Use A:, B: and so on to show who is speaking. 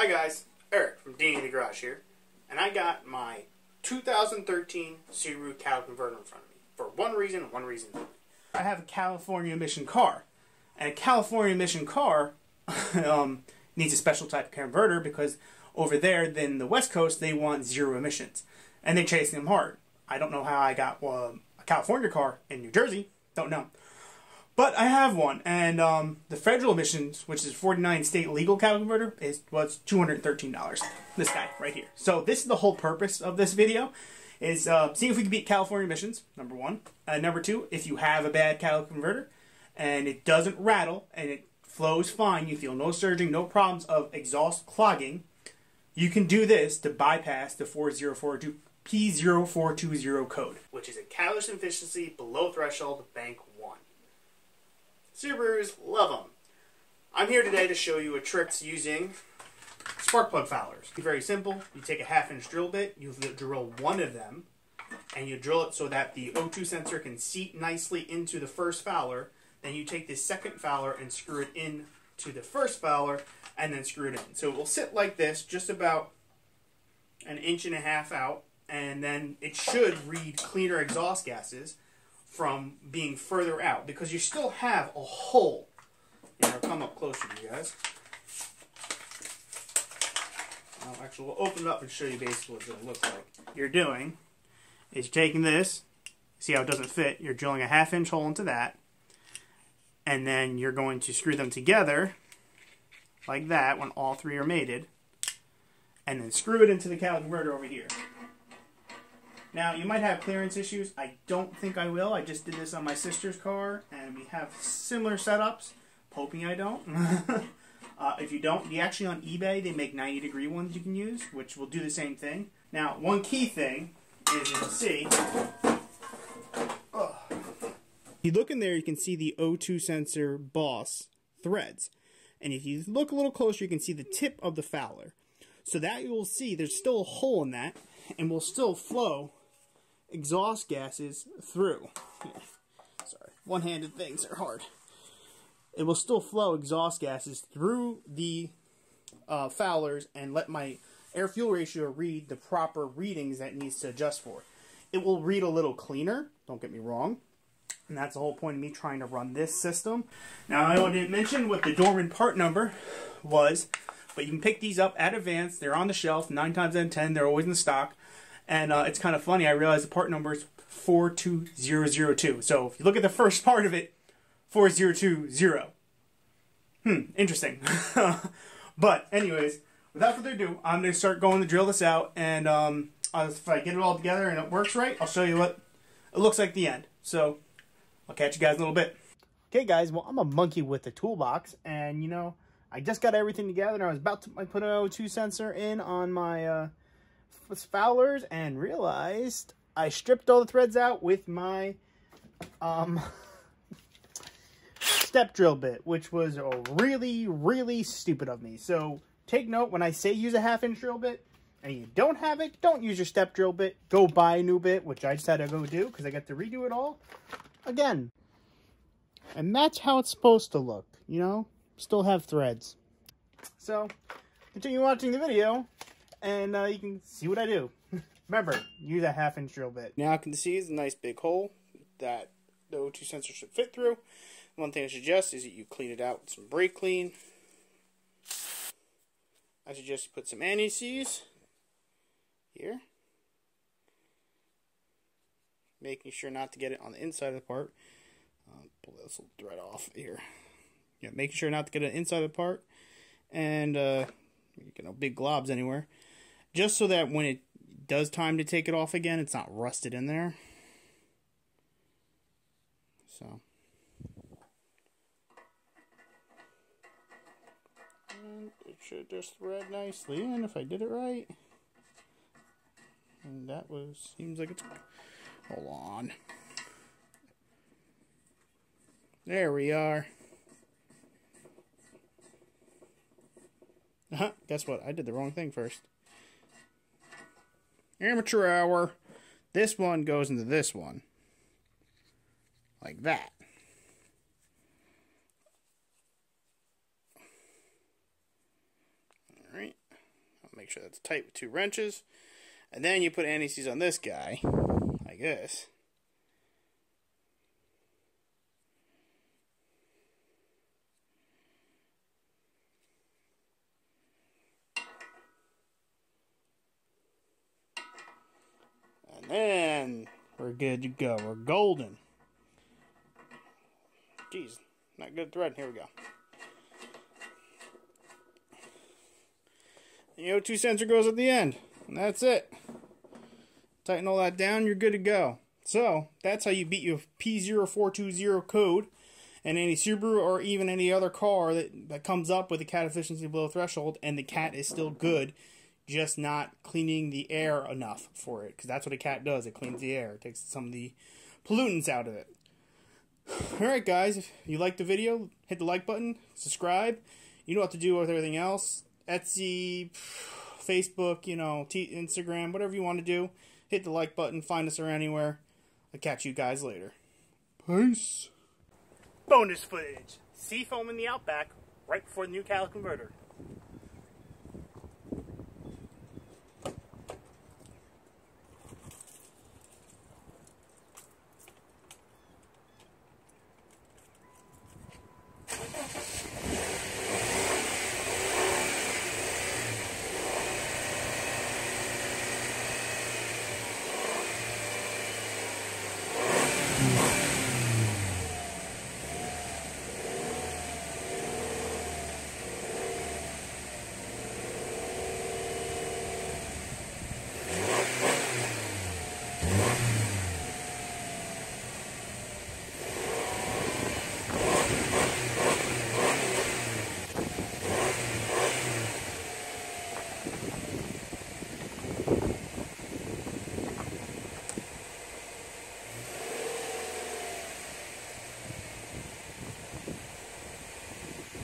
A: Hi guys, Eric from D&E in the Garage here, and I got my 2013 Subaru catalytic converter in front of me for one reason one reason. I have a California emission car, and a California emission car um, needs a special type of converter because over there, then the West Coast, they want zero emissions, and they're chasing them hard. I don't know how I got a California car in New Jersey, don't know. But I have one, and um, the federal emissions, which is 49 state legal catalytic converter, is was $213. This guy right here. So this is the whole purpose of this video, is uh, seeing if we can beat California emissions. Number one, uh, number two, if you have a bad catalytic converter and it doesn't rattle and it flows fine, you feel no surging, no problems of exhaust clogging, you can do this to bypass the 4042 P0420 code, which is a catalyst efficiency below threshold bank 1. Subarus love them. I'm here today to show you a trick using spark plug foulers. It's very simple. You take a half inch drill bit, you drill one of them, and you drill it so that the O2 sensor can seat nicely into the first fouler. Then you take this second fouler and screw it in to the first fouler and then screw it in. So it will sit like this, just about an inch and a half out, and then it should read cleaner exhaust gases from being further out because you still have a hole. And I'll come up closer to you guys. I'll actually we'll open it up and show you basically what it's going to look like. You're doing is taking this, see how it doesn't fit, you're drilling a half inch hole into that, and then you're going to screw them together like that when all three are mated, and then screw it into the catalytic converter over here. Now, you might have clearance issues. I don't think I will. I just did this on my sister's car, and we have similar setups. Hoping I don't. uh, if you don't, you actually on eBay, they make 90 degree ones you can use, which will do the same thing. Now, one key thing is you'll see. Oh. You look in there, you can see the O2 sensor boss threads. And if you look a little closer, you can see the tip of the fouler. So that you will see there's still a hole in that and will still flow exhaust gases through. Sorry, one-handed things are hard. It will still flow exhaust gases through the uh, foulers and let my air fuel ratio read the proper readings that needs to adjust for. It will read a little cleaner, don't get me wrong. And that's the whole point of me trying to run this system. Now, I didn't mention what the Dorman part number was, but you can pick these up at Advance. They're on the shelf, 9 times out of 10. They're always in stock. And uh, it's kind of funny. I realized the part number is 42002. So if you look at the first part of it, 4020. Hmm, interesting. but anyways, without further ado, I'm going to start going to drill this out. And um, if I get it all together and it works right, I'll show you what it looks like the end. So I'll catch you guys in a little bit. Okay, guys, well, I'm a monkey with the toolbox. And, you know, I just got everything together. And I was about to put an O2 sensor in on my... Uh, Foulers and realized I stripped all the threads out with my um, step drill bit, which was really, really stupid of me. So take note when I say use a half inch drill bit and you don't have it, don't use your step drill bit. Go buy a new bit, which I just had to go do because I got to redo it all again. And that's how it's supposed to look, you know? Still have threads. So, continue watching the video and uh, you can see what I do. Remember, use a half inch drill bit. Now I can see is a nice big hole that the O2 sensor should fit through. One thing I suggest is that you clean it out with some brake clean. I suggest you put some anti-seize here. Making sure not to get it on the inside of the part. Uh, pull this little thread off here. Yeah, making sure not to get it inside of the part. And, uh, you big globs anywhere just so that when it does time to take it off again, it's not rusted in there. So. And it should just thread nicely in if I did it right. And that was, seems like it's, hold on. There we are. Uh -huh. Guess what? I did the wrong thing first amateur hour. This one goes into this one. Like that.
B: Alright.
A: make sure that's tight with two wrenches. And then you put anti-seize on this guy, I guess. And we're good to go. We're golden. Jeez, not good thread. Here we go. The O2 sensor goes at the end. And that's it. Tighten all that down, you're good to go. So, that's how you beat your P0420 code and any Subaru or even any other car that, that comes up with a cat efficiency below threshold and the cat is still good, just not cleaning the air enough for it. Because that's what a cat does, it cleans the air, it takes some of the pollutants out of it. Alright, guys, if you liked the video, hit the like button, subscribe. You know what to do with everything else. Etsy, Facebook, you know, Instagram, whatever you want to do. Hit the like button, find us around anywhere. I'll catch you guys later. Peace. Bonus footage. Seafoam in the Outback right before the new catalytic converter.